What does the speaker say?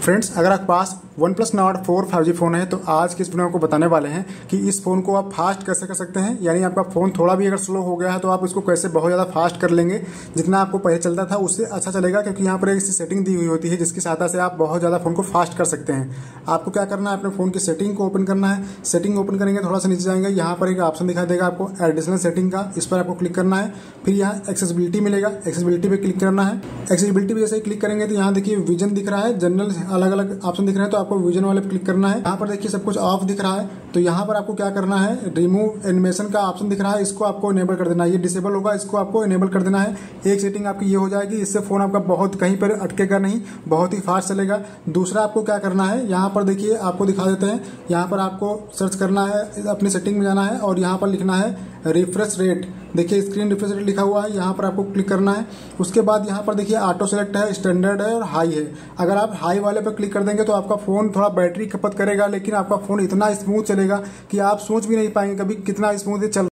Friends अगर आपके पास OnePlus Nord four five G phone है तो आज के इस वीडियो आपको बताने वाले हैं कि इस फ़ोन को आप फास्ट कैसे कर सकते हैं। यानी आपका फ़ोन थोड़ा भी अगर स्लो हो गया है तो आप इसको कैसे बहुत ज़्यादा फास्ट कर लेंगे, जितना आपको पहले चलता था, उससे अच्छा चलेगा, क्योंकि यहाँ पर एक सेटिंग दी हुई होती है, जिसकी सहायता से आप बहुत ज़्यादा फ़ोन को फास्ट कर सकते हैं। आपको क्या करना है, अपने फ़ोन की सेटिंग को ओपन करना है। सेटिंग ओपन करेंगे, थोड़ा सा नीचे जाएँगे, यहाँ पर एक ऑप्शन दिखाई देगा आपको एडिशनल सेटिंग का, इस पर आपको क्लिक करना है। फिर यहाँ एक्सेसिबिलिटी मिलेगा एक्सेसिबिलिटी पर क्लिक करना है। एक्सेसिबिलिटी पे जैसे क्लिक करेंगे तो यहाँ देखिए विजन दिख रहा है जनरल अलग अलग ऑप्शन दिख रहे हैं तो आपको विजन वाले पे क्लिक करना है। यहाँ पर देखिए सब कुछ ऑफ़ दिख रहा है। तो यहाँ पर आपको क्या करना है? रिमूव एनिमेशन का ऑप्शन दिख रहा है। इसको आपको इनेबल कर देना है। ये डिसेबल होगा। इसको आपको इनेबल कर देना है। एक सेटिंग आपकी ये हो जाएगी। इससे फ़ोन आपका बहुत कहीं पर अटकेगा नहीं। बहुत ही फास्ट चलेगा। दूसरा आपको क्या करना है? यहाँ पर देखिए, आपको दिखा देते हैं। यहाँ पर आपको सर्च करना है। अपनी सेटिंग में जाना है और यहाँ पर लिखना है रिफ्रेश रेट देखिए स्क्रीन रिफ्रेश रेट लिखा हुआ है। यहाँ पर आपको क्लिक करना है। उसके बाद यहाँ पर देखिए ऑटो सेलेक्ट है स्टैंडर्ड है और हाई है। अगर आप हाई वाले पर क्लिक कर देंगे तो आपका फ़ोन थोड़ा बैटरी खपत करेगा, लेकिन आपका फ़ोन इतना स्मूथ चलेगा कि आप सोच भी नहीं पाएँगे कभी कितना स्मूथ चल